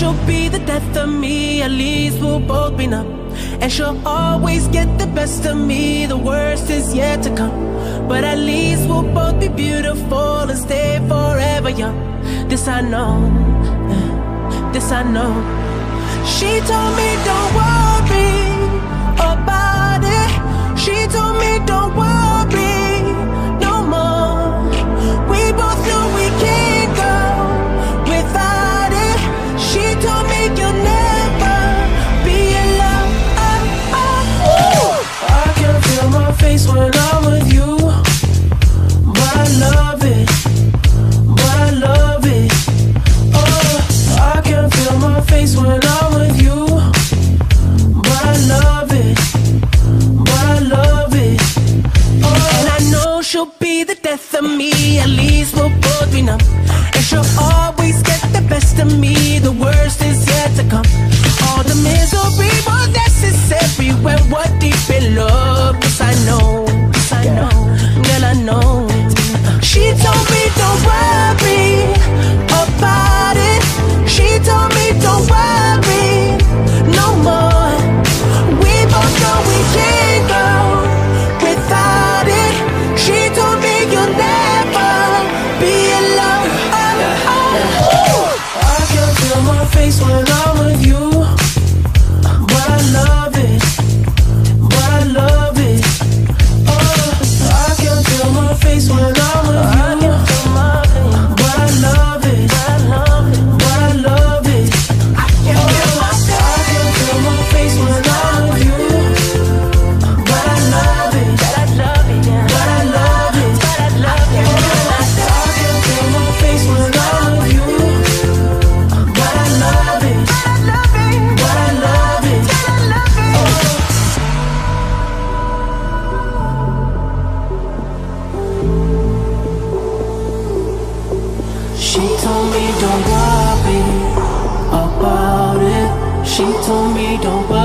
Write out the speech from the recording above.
she'll be the death of me, at least we'll both be numb. And she'll always get the best of me, the worst is yet to come. But at least we'll both be beautiful and stay forever young. This I know, this I know. She told me when we're deep in love. Yes, I know. Yes, I know. Girl, I know. She told me She told me don't worry about it. She told me don't worry.